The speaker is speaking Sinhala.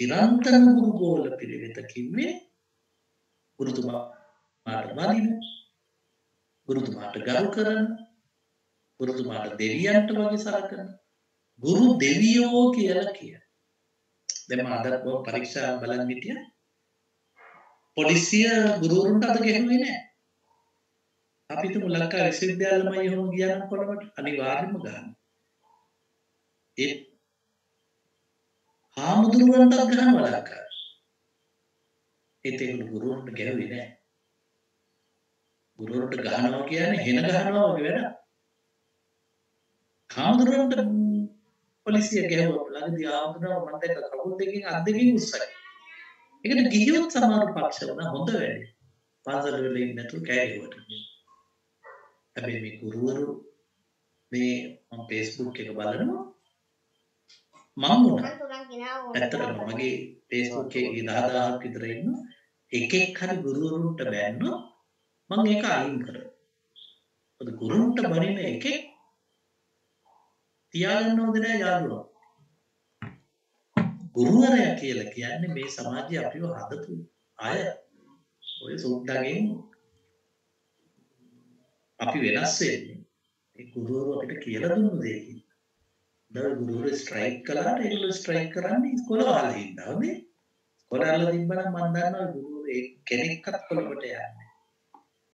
චිරන්තන ගුරුගෝල පිළිවෙත කිව්වේ ගුරුතුමාට වදින ගුරුතුමාට ගරු කරන ගුරුතුමාට දෙවියන්ට වගේ සලකන ගුරු දෙවියෝ කියලා කිය දෙම අදත් බෝ පරීක්ෂා බලන් හිටිය. පොලිසිය ගුරුවරුන්ට අද ගෙහුවේ නෑ. අපිට මුලක්කා විශ්වවිද්‍යාලම යොහොම ගියනම් කොළමට අනිවාර්යම ගන්න. ඒ හාමුදුරුවන්ටත් ගහන වලක්කා ඒත් ඒගොල්ලෝ ගුරුවරුන්ට ගැහුවේ නෑ. ගුරුවරුන්ට ගහනවා කියන්නේ හෙන ගහනවා වගේ වැඩ හාමුදුරුවන්ට පොලිසිය ගැහුවා. ළඟදී ආමුදුරුවෝ මම දැක්ක කකුල් දෙකෙන් අත් දෙකෙන් උස්සයි. ඒකට ගිහියොත් සමහර පක්ෂ වුණා හොඳ වැඩේ. පන්සල වල ඉන්නේ නැතුව කෑගෙවට හැබැයි මේ ගුරුවරු මේ මම Facebook එක බලනවා. මම ඇත්තටම මගේ Facebook එකේ 10000ක් විතර ඉන්න එකෙක් හරි ගුරුවරුන්ට බැන්නොත් මම ඒක අයින් කරනවා. මොකද ගුරුන්ට බනින එකෙක් තියාගන්න හොඳ නෑ යාළුවා. ගුරුවරයා කියලා කියන්නේ මේ සමාජය අපිව හදපු අය. ඔය සුද්දාගෙන් අපි වෙනස් වෙන්නේ. ඒ ගුරුවරු අපිට කියලා දුන්න දෙයකින්. දැන් ගුරුවරු ස්ට්‍රයික් කළාට ඒගොල්ලෝ ස්ට්‍රයික් කරන්නේ ඉස්කෝල වල හින්දා නේ. ඉස්කෝල වල තිබ්බනම් මම දන්නවා ගුරුවරු කෙනෙක්වත් කොළඹට යන්නේ